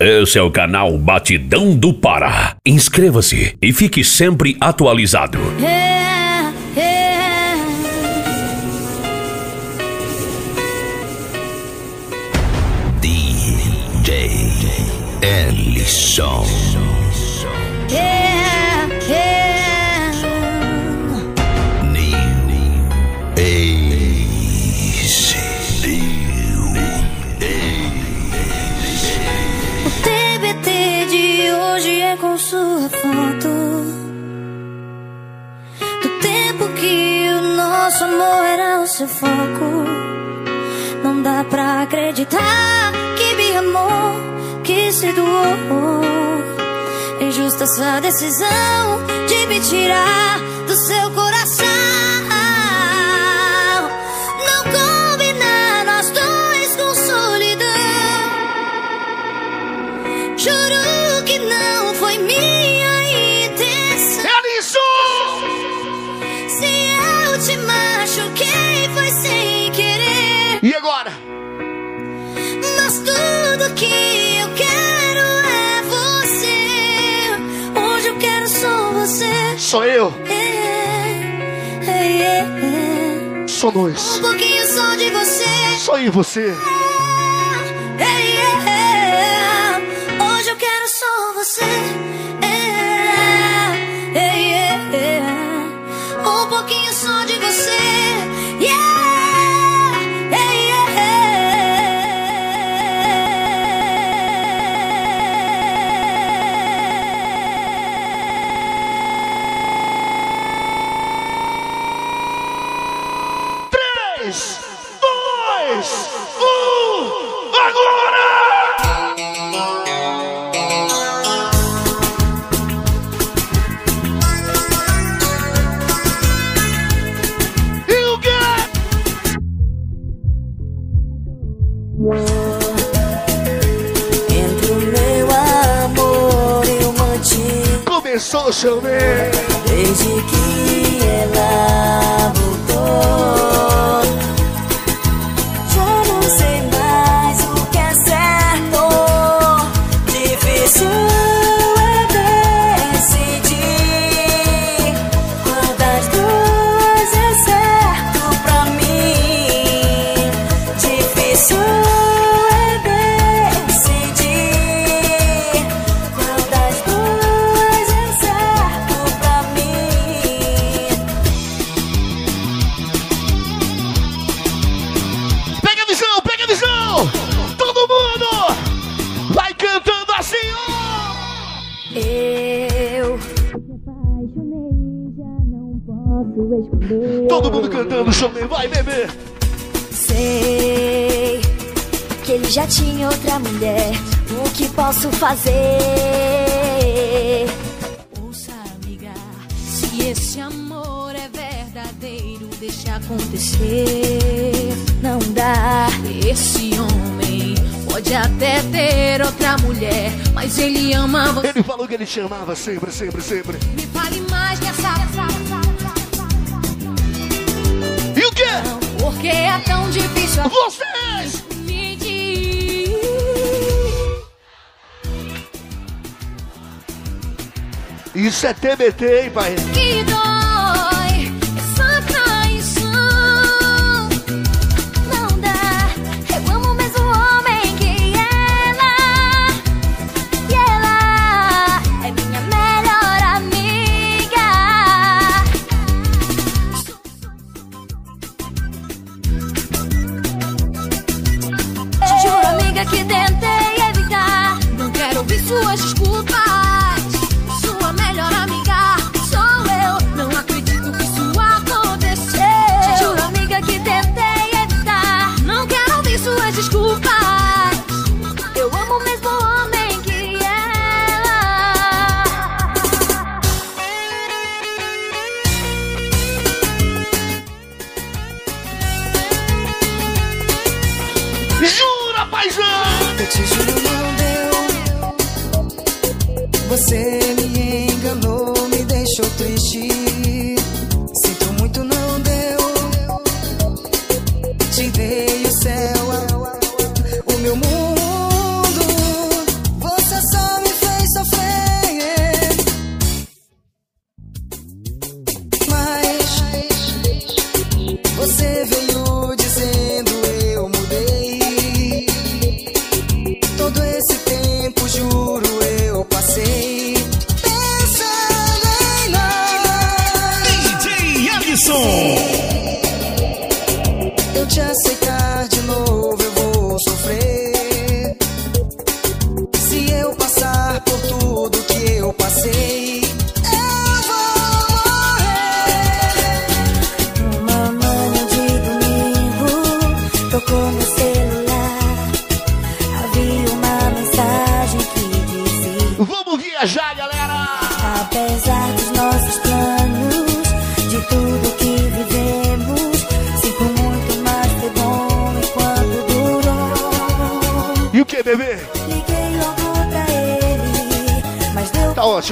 Esse é o canal Batidão do Pará. Inscreva-se e fique sempre atualizado. É, é. DJ Ellison. Com sua foto. Do tempo que o nosso amor era o seu foco. Não dá pra acreditar que me amou, que se doou. Injusta essa decisão de me tirar do seu coração. Sou eu. É, é, é, é. Só nós. Um pouquinho só de você. Só eu e você. É, é, é. Hoje eu quero só você. Um pouquinho só de você. Começou a chover. Desde que que ele já tinha outra mulher. O que posso fazer? Ouça, amiga, se esse amor é verdadeiro, deixa acontecer. Não dá. Esse homem pode até ter outra mulher, mas ele ama você. Ele falou que ele te amava sempre, sempre, sempre. Me fale mais dessa. E o quê? Porque é tão difícil Vocês! Isso é TBT, hein, pai? Que dói essa traição. Não dá. Eu amo o mesmo homem que ela. E ela é minha melhor amiga. Juro, amiga, que tentei evitar. Não quero ouvir suas desculpas. som. Eu te aceito.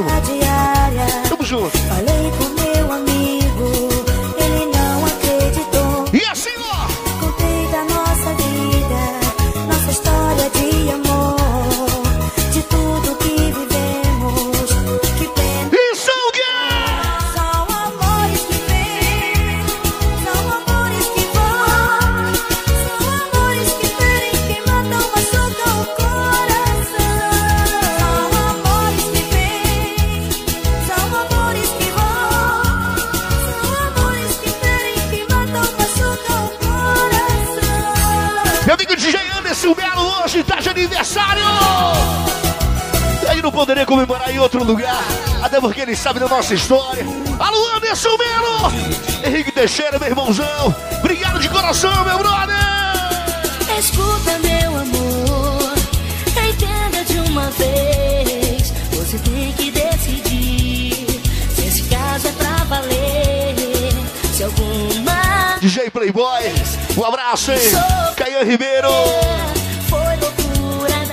Ótimo. Tamo junto. Comemorar em outro lugar, até porque ele sabe da nossa história. Alô, Anderson Melo! Henrique Teixeira, meu irmãozão! Obrigado de coração, meu brother! Escuta, meu amor, entenda de uma vez. Você tem que decidir se esse caso é pra valer. Se alguma DJ Playboy, um abraço, hein? Caian Ribeiro!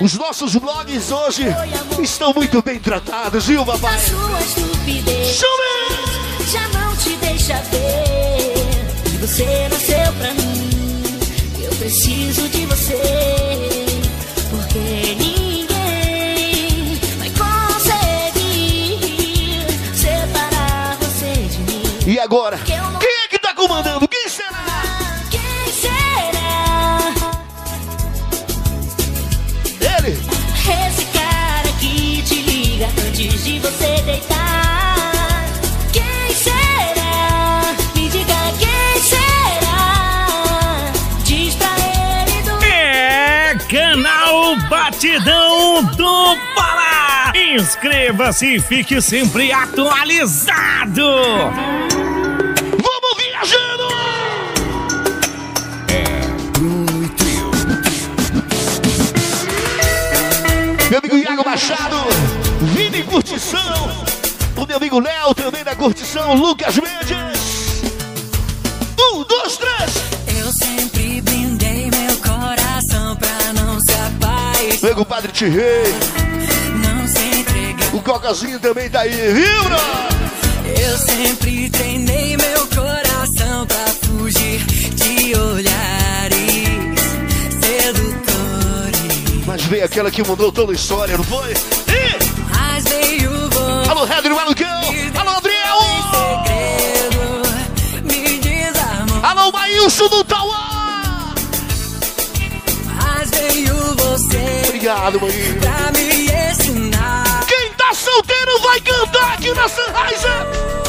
Os nossos blogs hoje estão muito bem tratados, viu, papai? sua estupidez, Chame! já não te deixa ver que você nasceu pra mim. Eu preciso de você, Inscreva-se e fique sempre atualizado. Vamos viajando! Bruno e Trio. Meu amigo Iago Machado, Vini Curtição, o meu amigo Léo também da Curtição, Lucas Mendes. Um, dois, três! Eu sempre blindei meu coração pra não se apaixonar, Meu compadre Tirrei, Cocazinho também tá aí, viu, bro? Eu sempre treinei meu coração pra fugir de olhares sedutores. Mas veio aquela que mudou toda a história, não foi? Ih! Mas veio você. Alô, Redri Malucão! Alô, Adriel! segredo me desarmou. Alô, Maílson do Tauá! Mas veio você Obrigado, Maílson. Solteiro vai cantar aqui na Sunrise!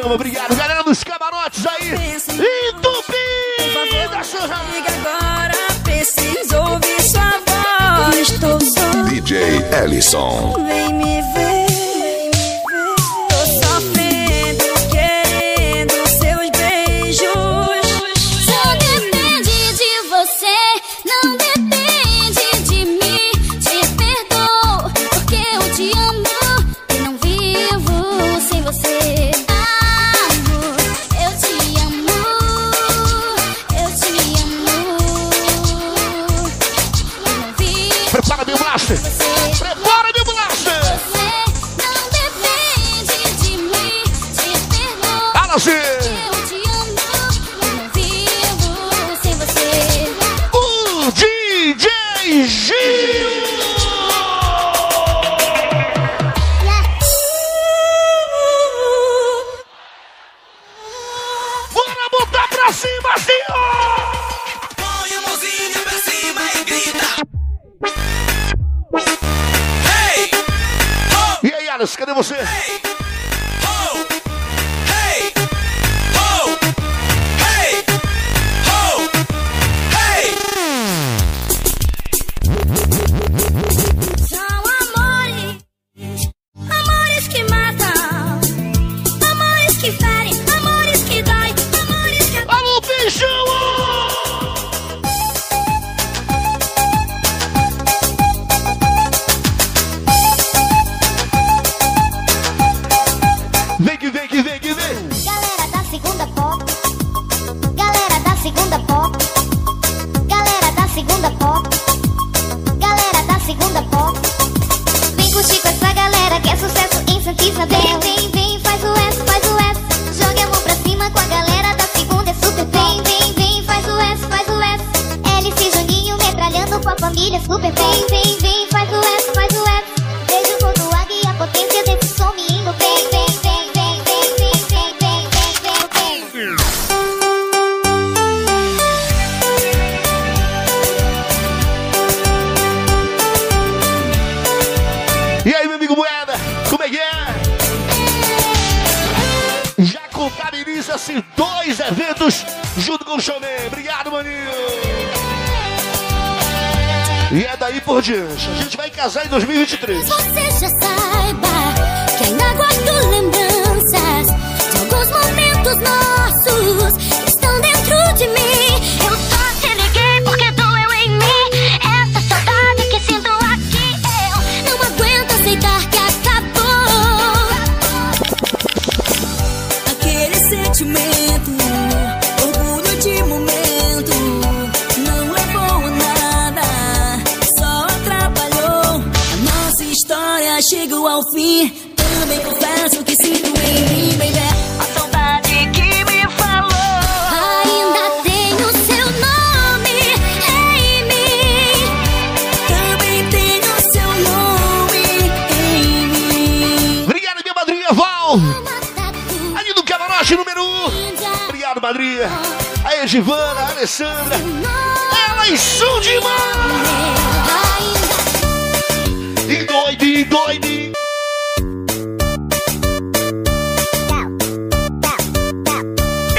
Dama, obrigado. Galera dos camarotes aí. Entupi da Sunrise. Liga agora, preciso ouvir sua voz. Estou só, DJ Ellison. vem Alessandra. Elas são demais! E doide, e doide.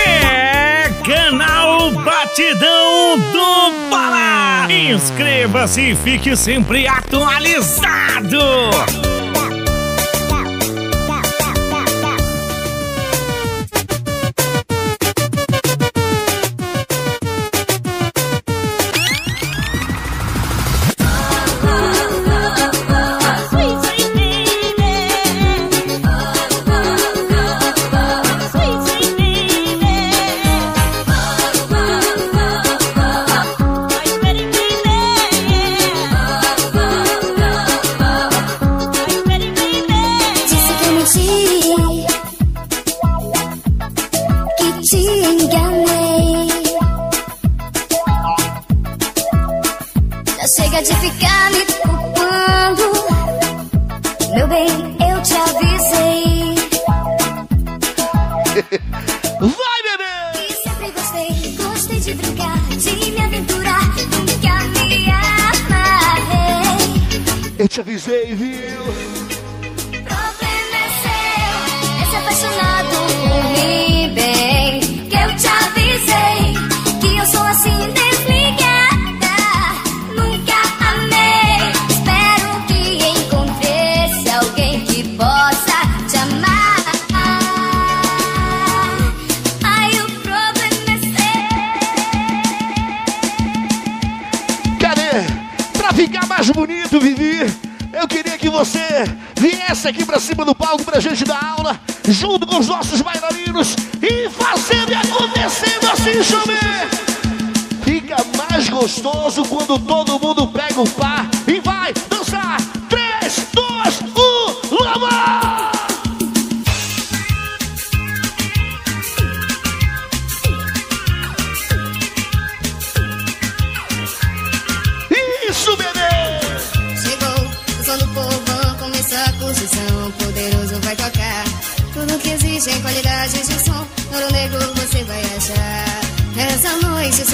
É canal Batidão do Pará. Inscreva-se e fique sempre atualizado. Eu te avisei, viu? O problema é seu, é se apaixonado por mim. que você viesse aqui para cima do palco para a gente dar aula, junto com os nossos bailarinos e fazendo e acontecendo assim, chamei. Fica mais gostoso quando todo mundo pega o par e vai dançar.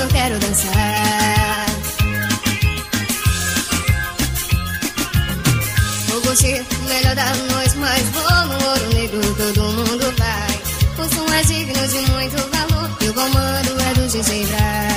Eu quero dançar. Vou curtir melhor da noite, mas vou no ouro negro, todo mundo vai. O som é digno de muito valor. E o comando é do DJ Braz.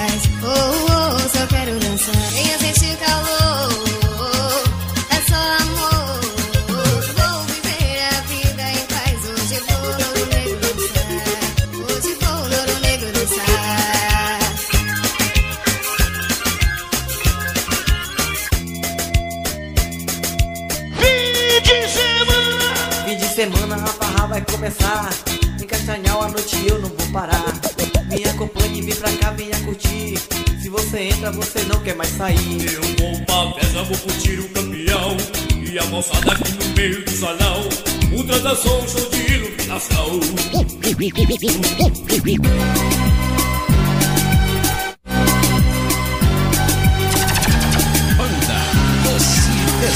Um um show de iluminação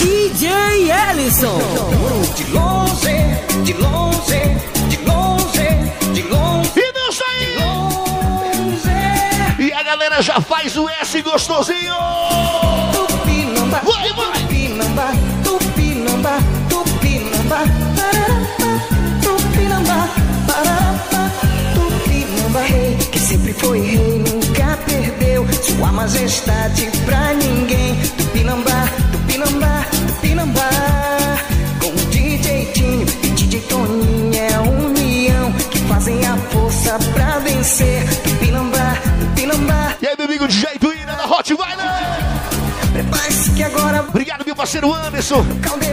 DJ Ellison. De longe, de longe, de longe, de longe, E dança aí! longe. E a galera já faz o S gostosinho! Tupinambá, Vai, vai! Tupinambá, Tupinambá, sempre foi rei, nunca perdeu sua majestade pra ninguém. Tupinambá, Tupinambá, Tupinambá, com o DJ Tinho e DJ Toninho é a união que fazem a força pra vencer. Tupinambá, Tupinambá, E aí, meu amigo DJ Twina da Hot prepare-se que agora Obrigado, meu parceiro Anderson,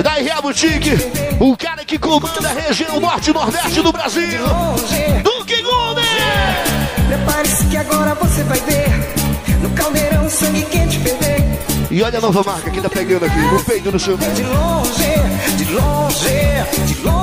da RA Boutique, o cara que comanda a região norte e nordeste do Brasil, E olha a nova marca que tá pegando aqui, o peito no seu. De longe, de longe, de longe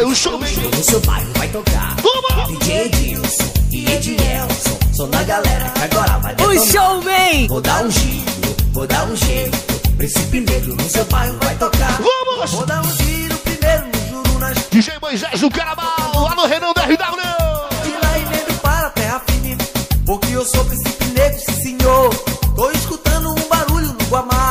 É o show, no seu bairro vai tocar. Vamos! DJ Edilson e Edielson são da galera que agora vai detonar. O showman! Vou dar um giro, vou dar um jeito. Príncipe Negro no seu bairro vai tocar. Vamos! Vou dar um giro primeiro no Jurunas. DJ Moisés do Carabal, alô Renan da RW! De lá e vendo para a terra firme. Porque eu sou príncipe negro, sim senhor. Tô escutando um barulho no Guamá.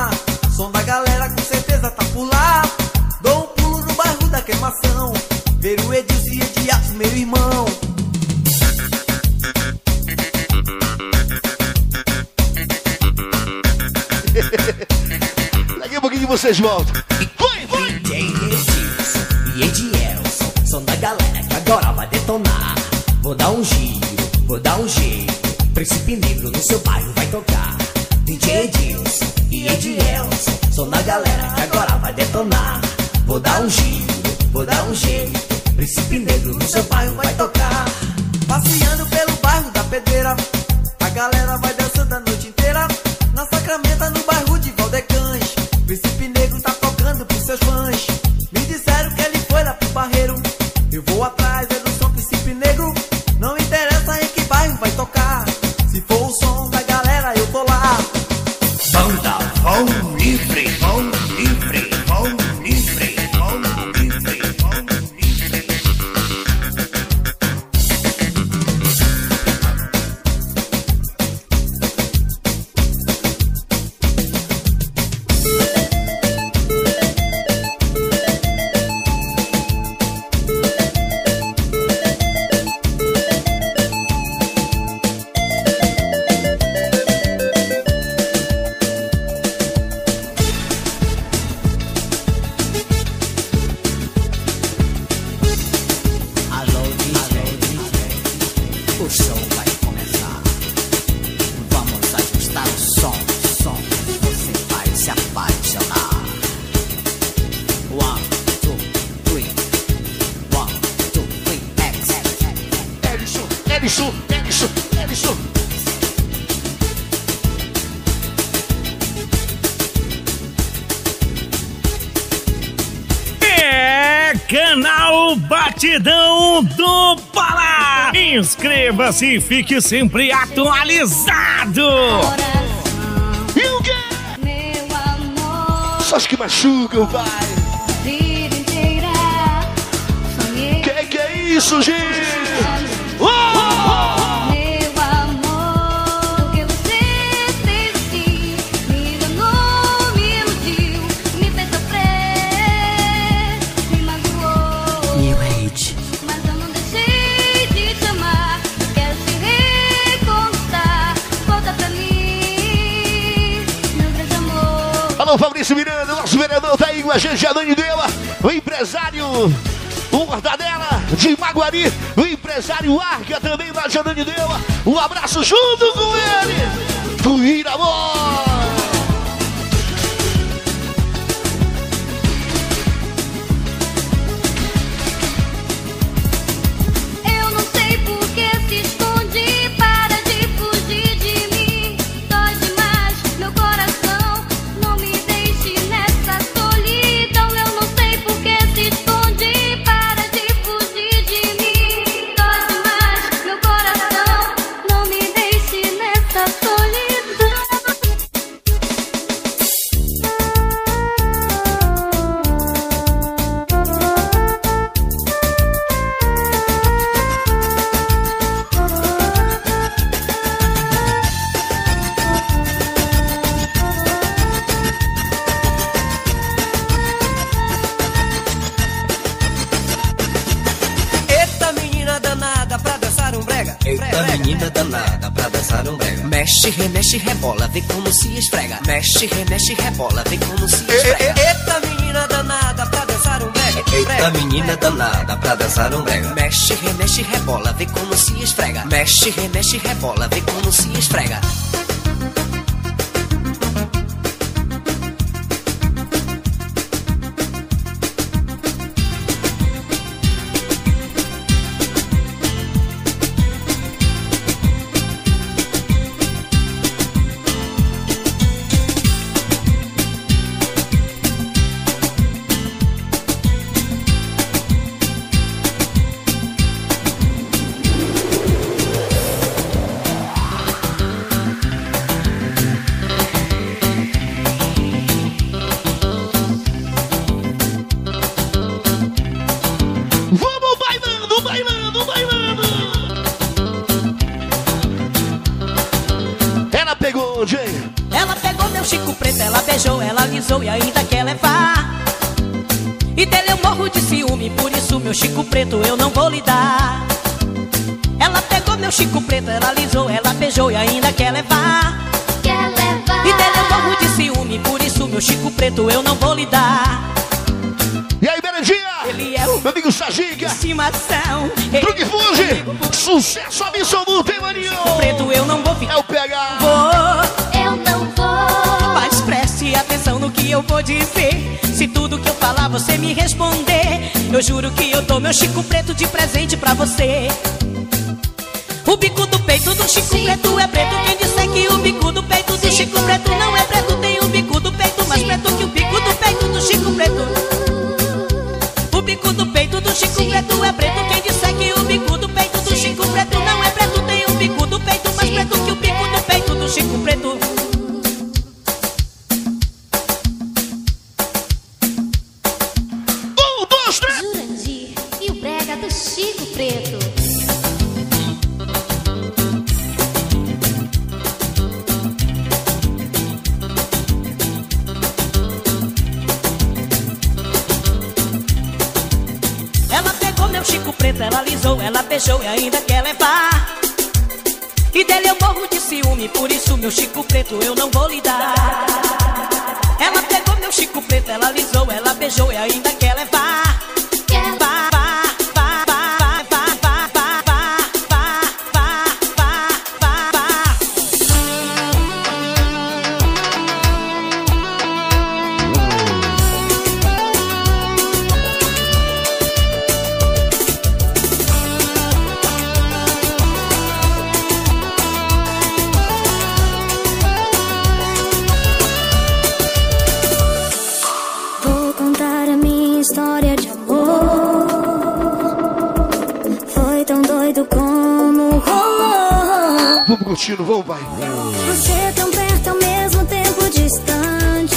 Ver o Edilson e Ediaço, meu irmão. Daqui a pouquinho vocês voltam. Vai, vai! DJ Edilson e Edielson são da galera que agora vai detonar. Vou dar um giro, vou dar um jeito. Príncipe Negro no seu bairro vai tocar. DJ Edilson e Edielson são da galera que agora vai detonar. Vou dar um giro, Príncipe Negro no seu bairro vai tocar. Passeando pelo bairro da Pedreira, a galera vai Ellison, Ellison. É canal Batidão do Pará. Inscreva-se e fique sempre atualizado. E o quê? Meu amor, Só que machucam, vai. vida inteira sonhei. Que que é isso, gente? Alô, Fabrício Miranda, nosso vereador tá aí com a gente, a Dani Dela, o empresário, o Mortadela de Maguari, o empresário Arca também lá de Dela. Um abraço junto com ele, Fluir Amor. Eita menina danada pra dançar um brega. Mexe, remexe, rebola, vê como se esfrega. Mexe, remexe, rebola, vê como se esfrega. Eita menina danada pra dançar um brega. Eita menina danada pra dançar um brega. Mexe, remexe, rebola, vê como se esfrega. Mexe, remexe, rebola, vê como se esfrega. Ela pegou, Jay. Ela pegou meu chico preto, ela beijou, ela alisou e ainda quer levar. E dele eu morro de ciúme, por isso meu chico preto eu não vou lhe dar. Ela pegou meu chico preto, ela alisou, ela beijou e ainda quer levar. Quer levar? E dele eu morro de ciúme, por isso meu chico preto eu não vou lhe dar. E aí, Beredinha? Ele é o Meu amigo Sagiga. estimação. Truque Fuge. Sucesso absoluto, hein, maninho? Preto eu não vou ficar. É o PH. Vou. Que eu vou dizer. Se tudo que eu falar você me responder, eu juro que eu dou meu Chico Preto de presente pra você. O bico do peito do Chico Sim. Preto é preto. Quem disser que o bico do peito do Sim. Chico Preto não é preto, tem o bico do peito mais Sim. preto que o bico do peito do Chico Preto. O bico do peito do Chico. Preto é preto. Quem disser que o bico do peito do. Chico Preto não é preto, tem o bico do peito mais preto que o bico do peito do Chico Preto. história de amor. Foi tão doido como rolou. Vamos curtindo, vamos, vai. Você tão perto ao mesmo tempo distante.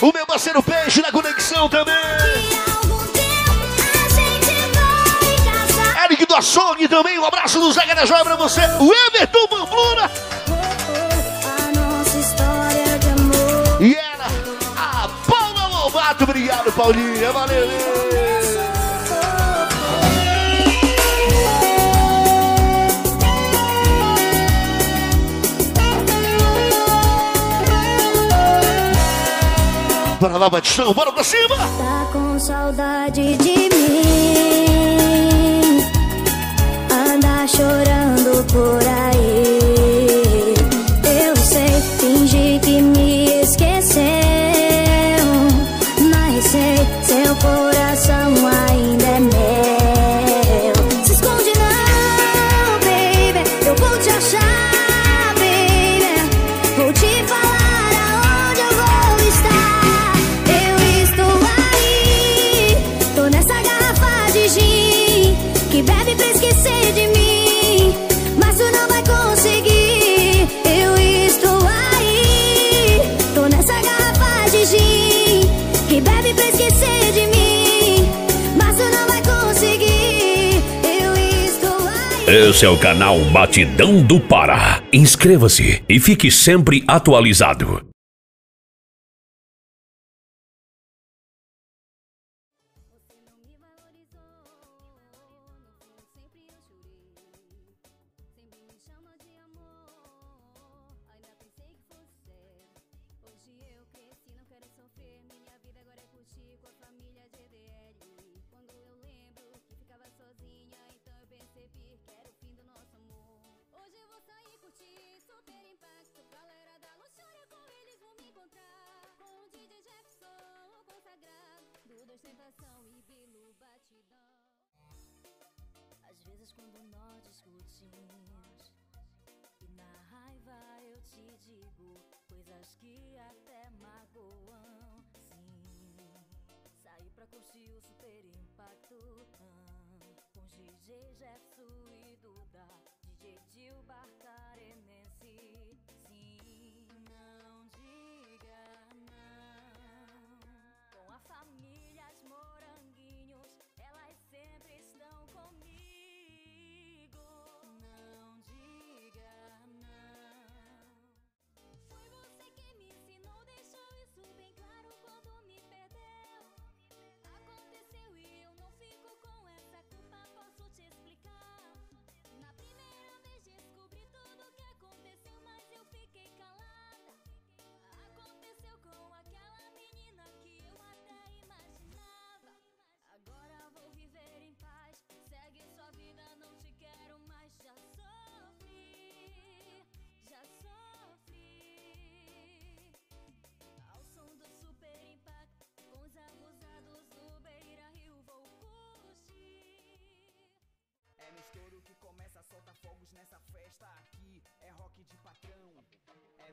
O meu parceiro Peixe na conexão também. Eric do Açougue também, um abraço do Zé Garajó pra você. O Everton Pamplona e ela, a Paula Lobato. Obrigado, Paulinha, valeu. Bora lá, Batistão, bora pra cima. Tá com saudade de mim. Anda chorando por aí. Esquecer de mim. Mas tu não vai conseguir. Eu estou aí. Tô nessa garrafa de gin que bebe pra esquecer de mim. Mas tu não vai conseguir. Eu estou aí. Esse é o canal Batidão do Pará. Inscreva-se e fique sempre atualizado. E na raiva eu te digo Coisas que até magoam. Sim Saí pra curtir o super impacto. Ah, Com DJ Jefferson e Duda DJ Dil Barcarenense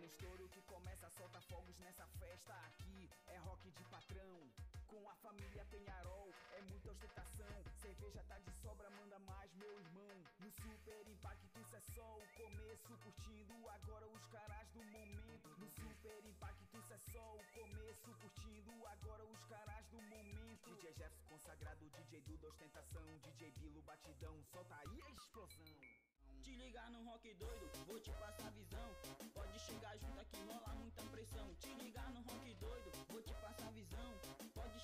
estouro que começa, solta fogos nessa festa aqui. É rock de patrão. Com a família Penharol, é muita ostentação. Cerveja tá de sobra, manda mais, meu irmão. No super impacto, isso é só o começo. Curtindo agora os caras do momento. No super impacto, isso é só o começo. Curtindo agora os caras do momento. DJ Jefferson consagrado, DJ Duda ostentação. DJ Bilo batidão, solta aí a explosão. Te ligar no rock doido, vou te passar a visão. Pode chegar junto aqui, rola muita pressão. Te ligar no rock doido, vou te passar visão.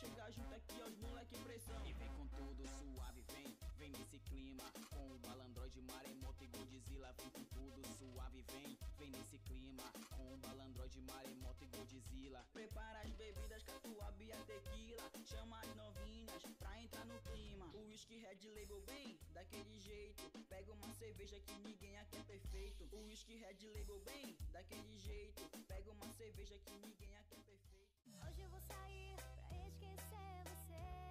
Chega junto aqui aos moleque pressão. E vem com tudo suave, vem, vem nesse clima. Com o malandroide, maremoto e Godzilla. Vem com tudo suave, vem, vem nesse clima. Com o malandroide, maremoto e Godzilla. Prepara as bebidas, catuaba e a tequila. Chama as novinhas pra entrar no clima. O whisky Red Label bem, daquele jeito. Pega uma cerveja que ninguém aqui é perfeito. O whisky Red Label bem, daquele jeito. Pega uma cerveja que ninguém aqui é perfeito. Hoje eu vou sair pra esquecer você.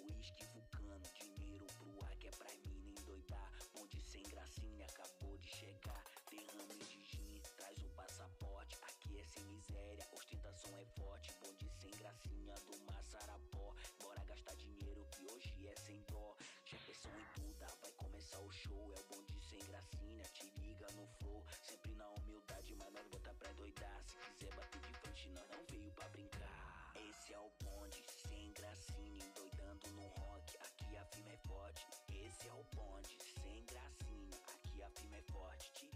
Uísque vulcano, dinheiro pro ar que é pra mim nem doidar. Bonde sem gracinha, acabou de chegar. Derrame de gin, traz o passaporte. Aqui é sem miséria, ostentação é forte. Bonde sem gracinha do Massarapó. Bora gastar dinheiro que hoje é sem dó. Jefferson e Duda, vai começar o show. É o bonde sem gracinha, te liga no flow. Sempre na humildade, mas nós bota Focado no rock, aqui a firma é forte. Esse é o bonde, sem gracinha, aqui a firma é forte.